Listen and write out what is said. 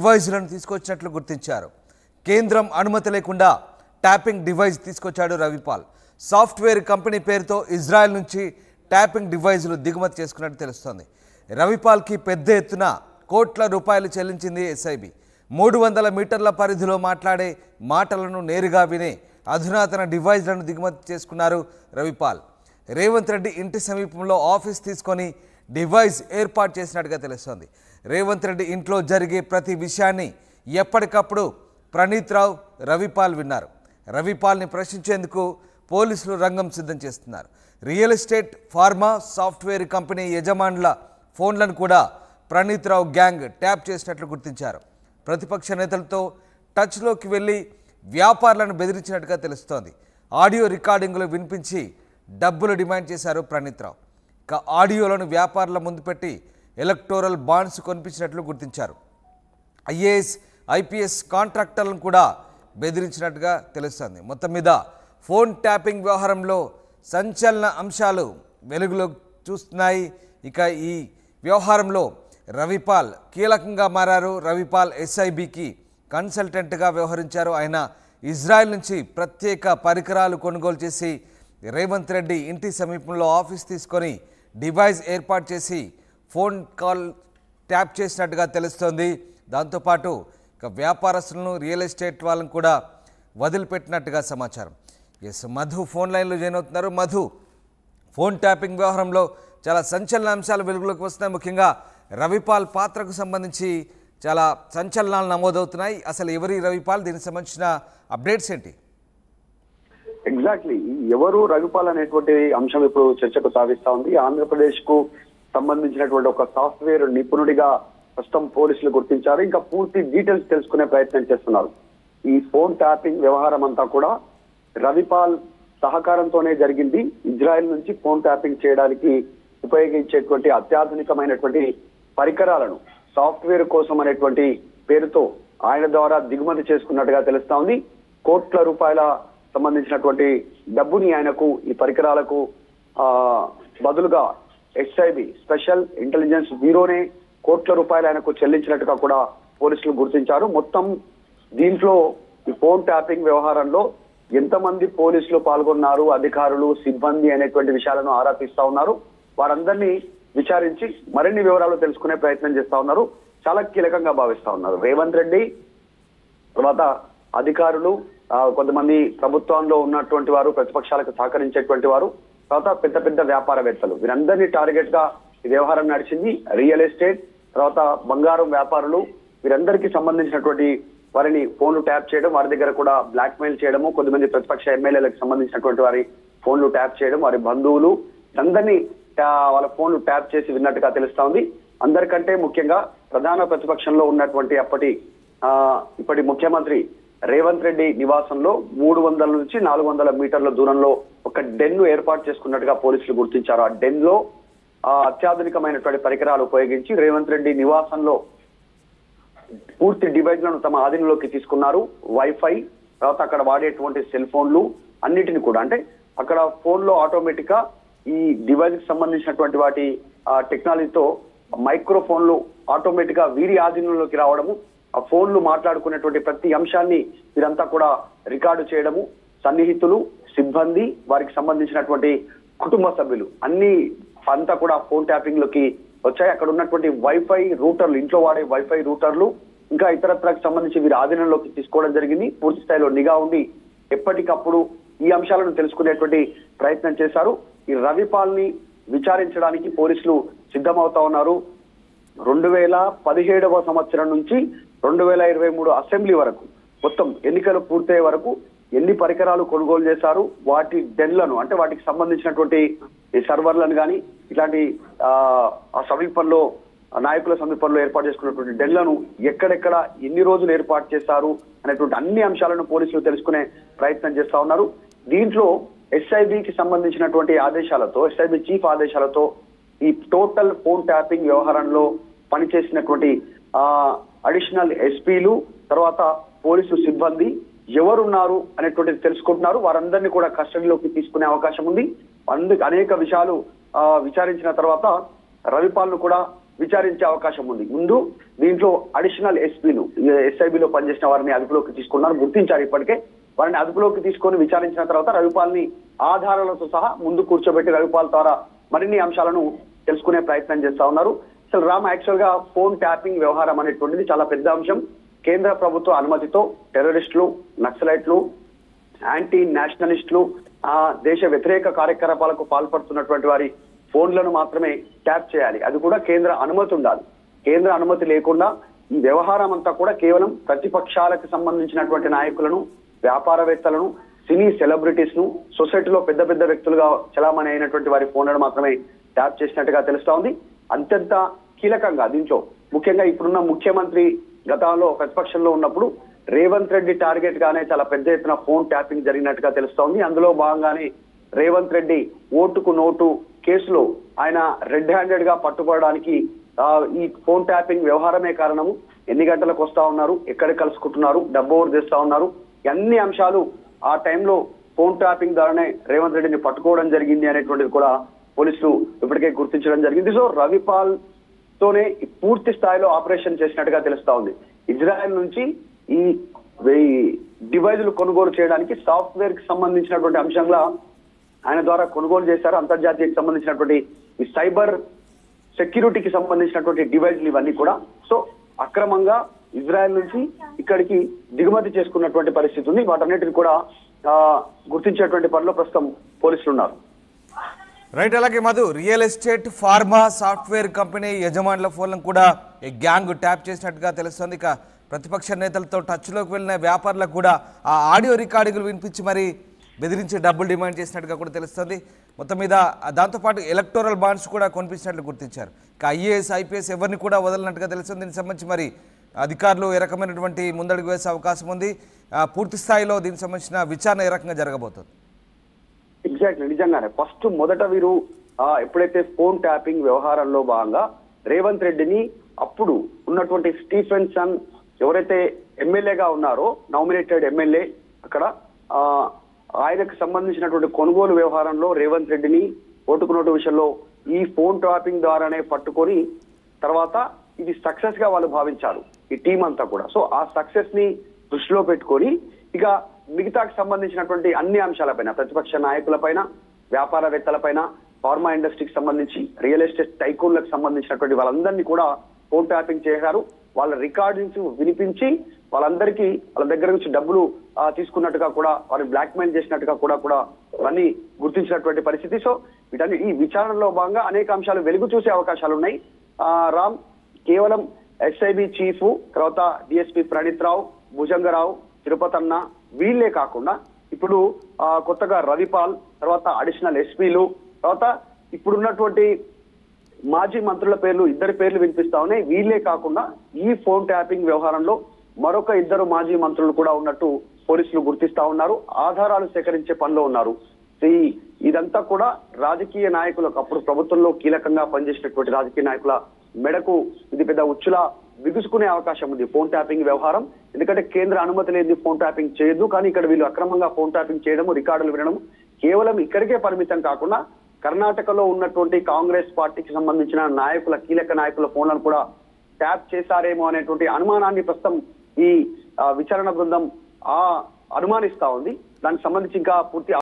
డివైజ్లను తీసుకొచ్చినట్లు గుర్తించారు. కేంద్రం అనుమతి లేకుండా ట్యాపింగ్ డివైస్ తీసుకొచ్చాడు రవిపాల్. సాఫ్ట్వేర్ కంపెనీ పేరుతో ఇజ్రాయెల్ నుంచి ట్యాపింగ్ డివైజులు దిగుమతి చేసుకున్నట్టు తెలుస్తోంది. రవిపాల్కి పెద్ద ఎత్తున కోట్ల రూపాయలు చెల్లించింది ఎస్ఐబి. మూడు వందల మీటర్ల పరిధిలో మాట్లాడే మాటలను నేరుగా వినే అధునాతన డివైజ్లను దిగుమతి చేసుకున్నారు రవిపాల్. రేవంత్ రెడ్డి ఇంటి సమీపంలో ఆఫీస్ తీసుకొని డివైస్ ఏర్పాటు చేసినట్టుగా తెలుస్తోంది. రేవంత్ రెడ్డి ఇంట్లో జరిగే ప్రతి విషయాన్ని ఎప్పటికప్పుడు ప్రణీత్ రావు రవిపాల్ విన్నారు. రవిపాల్ని ప్రశ్నించేందుకు పోలీసులు రంగం సిద్ధం చేస్తున్నారు. Real estate pharma software company యజమానుల ఫోన్లను కూడా ప్రణీత్ రావు గ్యాంగ్ ట్యాప్ చేసినట్లు గుర్తించారు. ప్రతిపక్ష నేతలతో టచ్లోకి వెళ్ళి వ్యాపారులను బెదిరించినట్టుగా తెలుస్తోంది. ఆడియో రికార్డింగ్లు వినిపించి డబ్బులు డిమాండ్ చేశారు ప్రణీత్ రావు. ఇక ఆడియోలను వ్యాపారుల ముందు పెట్టి ఎలక్టోరల్ బాండ్స్ కొనిపించినట్లు గుర్తించారు. ఐఏఎస్ ఐపీఎస్ కాంట్రాక్టర్లను కూడా బెదిరించినట్టుగా తెలుస్తోంది. మొత్తం మీద ఫోన్ ట్యాపింగ్ వ్యవహారంలో సంచలన అంశాలు వెలుగులో చూస్తున్నాయి. ఇక ఈ వ్యవహారంలో రవిపాల్ కీలకంగా మారారు. రవిపాల్ ఎస్ఐబికి కన్సల్టెంట్గా వ్యవహరించారు. ఆయన ఇజ్రాయెల్ నుంచి ప్రత్యేక పరికరాలు కొనుగోలు చేసి రేవంత్ రెడ్డి ఇంటి సమీపంలో ఆఫీస్ తీసుకొని డివైస్ ఏర్పాటు చేసి ఫోన్ కాల్ ట్యాప్ చేసినట్టుగా తెలుస్తోంది. దాంతోపాటు ఇక వ్యాపారస్తులను రియల్ ఎస్టేట్ వాళ్ళని కూడా వదిలిపెట్టినట్టుగా సమాచారం. ఎస్ మధు ఫోన్ లైన్లో జాయిన్ అవుతున్నారు. మధు ఫోన్ ట్యాపింగ్ వ్యవహారంలో చాలా సంచలన అంశాలు వెలుగులోకి వస్తున్నాయి. ముఖ్యంగా రవిపాల్ పాత్రకు సంబంధించి చాలా సంచలనాలు నమోదవుతున్నాయి. అసలు ఎవరి రవిపాల్? దీనికి సంబంధించిన అప్డేట్స్ ఏంటి? ఎగ్జాక్ట్లీ ఎవరు రఘుపాల్ అనేటువంటి అంశం ఇప్పుడు చర్చకు సాగిస్తా ఉంది. ఆంధ్రప్రదేశ్కు సంబంధించినటువంటి ఒక సాఫ్ట్వేర్ నిపుణుడిగా ప్రస్తుతం పోలీసులు గుర్తించారు. ఇంకా పూర్తి డీటెయిల్స్ తెలుసుకునే ప్రయత్నం చేస్తున్నారు. ఈ ఫోన్ ట్యాపింగ్ వ్యవహారం అంతా కూడా రవిపాల్ సహకారంతోనే జరిగింది. ఇజ్రాయెల్ నుంచి ఫోన్ ట్యాపింగ్ చేయడానికి ఉపయోగించేటువంటి అత్యాధునికమైనటువంటి పరికరాలను సాఫ్ట్వేర్ కోసం అనేటువంటి పేరుతో ఆయన ద్వారా దిగుమతి చేసుకున్నట్టుగా తెలుస్తా ఉంది. కోట్ల రూపాయల సంబంధించినటువంటి డబ్బుని ఆయనకు ఈ పరికరాలకు బదులుగా ఎస్ఐబి స్పెషల్ ఇంటెలిజెన్స్ బ్యూరోనే కోట్ల రూపాయలు ఆయనకు చెల్లించినట్టుగా కూడా పోలీసులు గుర్తించారు. మొత్తం దీంట్లో ఈ ఫోన్ ట్యాపింగ్ వ్యవహారంలో ఎంతమంది పోలీసులు పాల్గొన్నారు అధికారులు సిబ్బంది అనేటువంటి విషయాలను ఆరా తీస్తా ఉన్నారు. వారందరినీ విచారించి మరిన్ని వివరాలు తెలుసుకునే ప్రయత్నం చేస్తా ఉన్నారు. చాలా కీలకంగా భావిస్తా ఉన్నారు. రేవంత్ రెడ్డి తర్వాత అధికారులు కొంతమంది ప్రభుత్వంలో ఉన్నటువంటి వారు ప్రతిపక్షాలకు సహకరించేటువంటి వారు తర్వాత పెద్ద పెద్ద వ్యాపారవేత్తలు. వీరందరినీ టార్గెట్గా ఈ వ్యవహారం నడిచింది రియల్ ఎస్టేట్ తర్వాత బంగారం వ్యాపారులు. వీరందరికీ సంబంధించినటువంటి వారిని ఫోన్లు ట్యాప్ చేయడం వారి దగ్గర కూడా బ్లాక్ మెయిల్ చేయడము కొంతమంది ప్రతిపక్ష ఎమ్మెల్యేలకు సంబంధించినటువంటి వారి ఫోన్లు ట్యాప్ చేయడం వారి బంధువులు. అందరినీ వాళ్ళ ఫోన్లు ట్యాప్ చేసి విన్నట్టుగా తెలుస్తా ఉంది అందరికంటే ముఖ్యంగా ప్రధాన ప్రతిపక్షంలో ఉన్నటువంటి అప్పటి ఆ ఇప్పటి ముఖ్యమంత్రి రేవంత్ రెడ్డి నివాసంలో మూడు వందల నుంచి నాలుగు వందల మీటర్ల దూరంలో ఒక డెన్ ఏర్పాటు చేసుకున్నట్టుగా పోలీసులు గుర్తించారు. ఆ డెన్లో ఆ అత్యాధునికమైనటువంటి పరికరాలు ఉపయోగించి రేవంత్ రెడ్డి నివాసంలో పూర్తి డివైజ్లను తమ ఆధీనంలోకి తీసుకున్నారు. వైఫై తర్వాత అక్కడ వాడేటువంటి సెల్ ఫోన్లు అన్నిటిని కూడా. అంటే అక్కడ ఫోన్లో ఆటోమేటిక్గా ఈ డివైస్కి సంబంధించినటువంటి వాటి ఆ, టెక్నాలజీతో మైక్రోఫోన్లు ఆటోమేటిక్గా వీరి ఆధీనంలోకి రావడము ఆ ఫోన్లు మాట్లాడుకునేటువంటి ప్రతి అంశాన్ని వీరంతా కూడా రికార్డు చేయడము సన్నిహితులు సిబ్బంది వారికి సంబంధించినటువంటి కుటుంబ సభ్యులు. అన్ని అంతా కూడా ఫోన్ ట్యాపింగ్లోకి వచ్చాయి. అక్కడ ఉన్నటువంటి వైఫై రూటర్లు ఇంట్లో వాడే వైఫై రూటర్లు ఇంకా ఇతరత్రకు సంబంధించి వీరి ఆధీనంలోకి తీసుకోవడం జరిగింది. పూర్తి స్థాయిలో నిఘా ఉండి ఎప్పటికప్పుడు ఈ అంశాలను తెలుసుకునేటువంటి ప్రయత్నం చేశారు. ఈ రవిపాల్ని విచారించడానికి పోలీసులు సిద్ధమవుతా ఉన్నారు. రెండు వేల పదిహేడవ సంవత్సరం నుంచి రెండు వేల ఇరవై మూడు అసెంబ్లీ వరకు మొత్తం ఎన్నికలు పూర్తయ్యే వరకు ఎన్ని పరికరాలు కొనుగోలు చేశారు వాటి డెన్లను అంటే వాటికి సంబంధించినటువంటి ఈ సర్వర్లను కానీ ఇట్లాంటి ఆ సమీపంలో నాయకుల సమీపంలో ఏర్పాటు చేసుకున్నటువంటి డెన్లను ఎక్కడెక్కడ ఎన్ని రోజులు ఏర్పాటు చేశారు అనేటువంటి అన్ని అంశాలను పోలీసులు తెలుసుకునే ప్రయత్నం చేస్తా ఉన్నారు. దీంట్లో ఎస్ఐబికి సంబంధించినటువంటి ఆదేశాలతో ఎస్ఐబి చీఫ్ ఆదేశాలతో ఈ టోటల్ ఫోన్ ట్యాపింగ్ వ్యవహారంలో పనిచేసినటువంటి ఆ అడిషనల్ ఎస్పీలు తర్వాత పోలీసు సిబ్బంది ఎవరున్నారు అనేటువంటిది తెలుసుకుంటున్నారు. వారందరినీ కూడా కస్టడీలోకి తీసుకునే అవకాశం ఉంది. అందుకు అనేక విషయాలు విచారించిన తర్వాత రవిపాల్ను కూడా విచారించే అవకాశం ఉంది. ముందు దీంట్లో అడిషనల్ ఎస్పీలు ఎస్ఐబిలో పనిచేసిన వారిని అదుపులోకి తీసుకున్నారు. గుర్తించారు ఇప్పటికే. వారిని అదుపులోకి తీసుకొని విచారించిన తర్వాత రవిపాల్ని ఆధారాలతో సహా ముందు కూర్చోబెట్టి రవిపాల్ ద్వారా మరిన్ని అంశాలను తెలుసుకునే ప్రయత్నం చేస్తా ఉన్నారు. అసలు రామ్ యాక్చువల్గా ఫోన్ ట్యాపింగ్ వ్యవహారం అనేటువంటిది చాలా పెద్ద అంశం. కేంద్ర ప్రభుత్వ అనుమతితో టెర్రరిస్టులు నక్సలైట్లు యాంటీ నేషనలిస్టులు ఆ దేశ వ్యతిరేక కార్యకలాపాలకు పాల్పడుతున్నటువంటి వారి ఫోన్లను మాత్రమే ట్యాప్ చేయాలి. అది కూడా కేంద్ర అనుమతి ఉండాలి. కేంద్ర అనుమతి లేకుండా ఈ వ్యవహారం అంతా కూడా కేవలం ప్రతిపక్షాలకు సంబంధించినటువంటి నాయకులను వ్యాపారవేత్తలను సినీ సెలబ్రిటీస్ను సొసైటీలో పెద్ద పెద్ద వ్యక్తులుగా చలామణి అయినటువంటి వారి ఫోన్లను మాత్రమే ట్యాప్ చేసినట్టుగా తెలుస్తా ఉంది. అత్యంత కీలకంగా దీంట్లో ముఖ్యంగా ఇప్పుడున్న ముఖ్యమంత్రి గతంలో ప్రతిపక్షంలో ఉన్నప్పుడు రేవంత్ రెడ్డి టార్గెట్ గానే చాలా పెద్ద ఎత్తున ఫోన్ ట్యాపింగ్ జరిగినట్టుగా తెలుస్తోంది. అందులో భాగంగానే రేవంత్ రెడ్డి ఓటుకు నోటు కేసులో ఆయన రెడ్ హ్యాండెడ్గా పట్టుకోవడానికి ఈ ఫోన్ ట్యాపింగ్ వ్యవహారమే కారణము. ఎన్ని గంటలకు వస్తా ఉన్నారు ఎక్కడ కలుసుకుంటున్నారు డబ్బు ఓవర్ చేస్తా ఉన్నారు అన్ని అంశాలు ఆ టైంలో ఫోన్ ట్యాపింగ్ ద్వారానే రేవంత్ రెడ్డిని పట్టుకోవడం జరిగింది అనేటువంటిది కూడా పోలీసులు ఇప్పటికే గుర్తించడం జరిగింది. సో రవిపాల్ తోనే పూర్తి స్థాయిలో ఆపరేషన్ చేసినట్టుగా తెలుస్తా ఉంది. ఇజ్రాయెల్ నుంచి ఈ డివైజులు కొనుగోలు చేయడానికి సాఫ్ట్వేర్కి సంబంధించినటువంటి అంశంగా ఆయన ద్వారా కొనుగోలు చేశారు. అంతర్జాతీయకు సంబంధించినటువంటి ఈ సైబర్ సెక్యూరిటీకి సంబంధించినటువంటి డివైజ్లు ఇవన్నీ కూడా. సో అక్రమంగా ఇజ్రాయెల్ నుంచి ఇక్కడికి దిగుమతి చేసుకున్నటువంటి పరిస్థితి ఉంది. వాటన్నిటిని కూడా గుర్తించేటువంటి పనిలో ప్రస్తుతం పోలీసులు ఉన్నారు రైట్ అలాగే Madhu real estate pharma software company యజమానుల ఫోన్లను కూడా ఈ గ్యాంగ్ ట్యాప్ చేసినట్టుగా తెలుస్తుంది. ఇక ప్రతిపక్ష నేతలతో టచ్లోకి వెళ్ళిన వ్యాపారులకు కూడా ఆ ఆడియో రికార్డింగ్లు వినిపించి మరి బెదిరించి డబ్బులు డిమాండ్ చేసినట్టుగా కూడా తెలుస్తుంది. మొత్తం మీద దాంతోపాటు ఎలక్టోరల్ బాండ్స్ కూడా కొనిపించినట్లు గుర్తించారు. ఇక ఐఏఎస్ ఐపీఎస్ ఎవరిని కూడా వదలనట్టుగా తెలుస్తుంది. దీనికి సంబంధించి మరి అధికారులు ఏ రకమైనటువంటి ముందడుగు వేసే అవకాశం ఉంది. ఆ, పూర్తి స్థాయిలో దీనికి సంబంధించిన విచారణ ఏ రకంగా జరగబోతుంది? ఎగ్జాక్ట్లీ నిజంగానే. ఫస్ట్ మొదట వీరు ఎప్పుడైతే ఫోన్ ట్యాపింగ్ వ్యవహారంలో భాగంగా రేవంత్ రెడ్డిని అప్పుడు ఉన్నటువంటి స్టీఫెన్ సన్ ఎవరైతే ఎమ్మెల్యేగా ఉన్నారో నామినేటెడ్ ఎమ్మెల్యే అక్కడ ఆయనకు సంబంధించినటువంటి కొనుగోలు వ్యవహారంలో రేవంత్ రెడ్డిని ఓటుకు విషయంలో ఈ ఫోన్ ట్యాపింగ్ ద్వారానే పట్టుకొని తర్వాత ఇది సక్సెస్గా వాళ్ళు భావించారు. ఈ టీం అంతా కూడా. సో ఆ సక్సెస్ని దృష్టిలో పెట్టుకొని ఇక మిగతాకు సంబంధించినటువంటి అన్ని అంశాలపైన ప్రతిపక్ష నాయకులపైన వ్యాపారవేత్తలపైన ఫార్మా ఇండస్ట్రీకి సంబంధించి రియల్ ఎస్టేట్ టైకూన్లకు సంబంధించినటువంటి వాళ్ళందరినీ కూడా ఫోన్ ట్యాపింగ్ చేశారు. వాళ్ళ రికార్డింగ్స్ వినిపించి వాళ్ళందరికీ వాళ్ళ దగ్గర నుంచి డబ్బులు తీసుకున్నట్టుగా కూడా వారిని బ్లాక్మెయిల్ చేసినట్టుగా కూడా కూడా అవన్నీ గుర్తించినటువంటి పరిస్థితి. సో వీటన్ని ఈ విచారణలో భాగంగా అనేక అంశాలు వెలుగు చూసే అవకాశాలు ఉన్నాయి రామ్ కేవలం ఎస్ఐబి చీఫ్ తర్వాత డిఎస్పి ప్రణీత్ రావు భుజంగరావు తిరుపతి అన్న వీళ్ళే కాకుండా ఇప్పుడు కొత్తగా రవిపాల్ తర్వాత అడిషనల్ ఎస్పీలు తర్వాత ఇప్పుడున్నటువంటి మాజీ మంత్రుల పేర్లు ఇద్దరి పేర్లు వినిపిస్తా ఉన్నాయి. వీళ్ళే కాకుండా ఈ ఫోన్ ట్యాపింగ్ వ్యవహారంలో మరొక ఇద్దరు మాజీ మంత్రులు కూడా ఉన్నట్టు పోలీసులు గుర్తిస్తా ఉన్నారు. ఆధారాలు సేకరించే పనిలో ఉన్నారు. ఇదంతా కూడా రాజకీయ నాయకులకు అప్పుడు ప్రభుత్వంలో కీలకంగా పనిచేసినటువంటి రాజకీయ నాయకుల మెడకు ఇది పెద్ద ఉచ్చులా బిగుసుకునే అవకాశం ఉంది. ఫోన్ ట్యాపింగ్ వ్యవహారం. ఎందుకంటే కేంద్ర అనుమతి లేని ఫోన్ ట్యాపింగ్ చేయదు కానీ ఇక్కడ వీళ్ళు అక్రమంగా ఫోన్ ట్యాపింగ్ చేయడం రికార్డులు వినడం కేవలం ఇక్కడికే పరిమితం కాకుండా కర్ణాటకలో ఉన్నటువంటి కాంగ్రెస్ పార్టీకి సంబంధించిన నాయకుల కీలక నాయకుల ఫోన్లను కూడా ట్యాప్ చేశారేమో అనేటువంటి అనుమానాన్ని ప్రస్తుతం ఈ విచారణ బృందం ఆ అనుమానిస్తా ఉంది. దానికి సంబంధించి ఇంకా పూర్తి